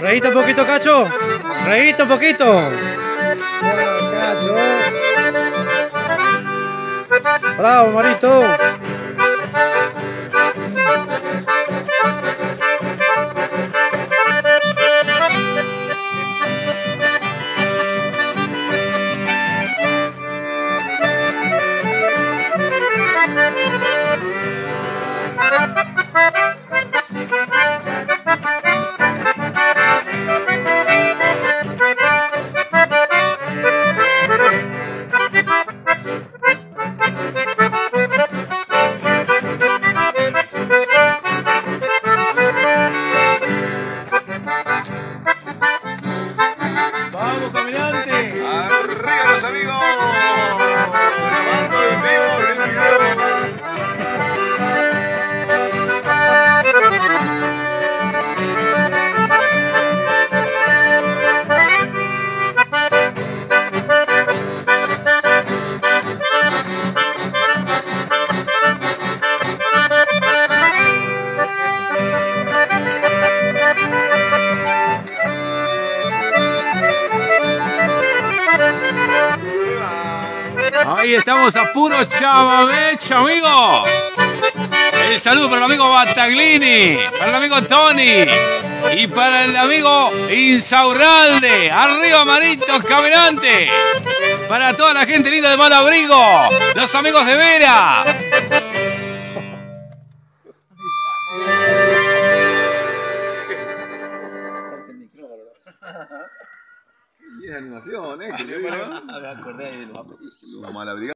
Reíte un poquito, Cacho. Reíte un poquito. Cacho. Bravo, Marito. Ahí estamos a puro chavamecha, amigo. El saludo para el amigo Battaglini, para el amigo Tony y para el amigo Insaurralde. Arriba, Maritos Caminante. Para toda la gente linda de Malabrigo, los amigos de Vera. Bien animación, ¿eh? Que ¿no? Me acordé de los Los malabrigados.